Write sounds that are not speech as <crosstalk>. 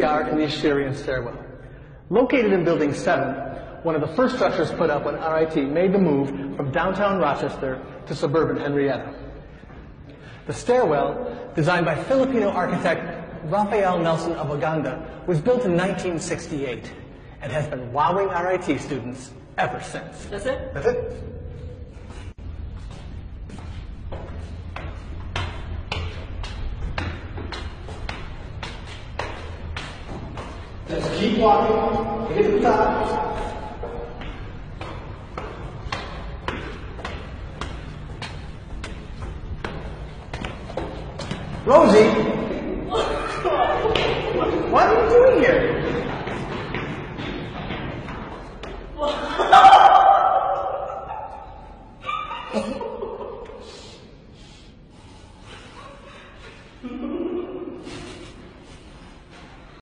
Are in the Escherian stairwell. Located in Building 7, one of the first structures put up when RIT made the move from downtown Rochester to suburban Henrietta. The stairwell, designed by Filipino architect Rafael Nelson Aboganda, was built in 1968 and has been wowing RIT students ever since. That's it? That's it. Let's keep walking. Hit the top. Rosie! what are you doing here? <laughs>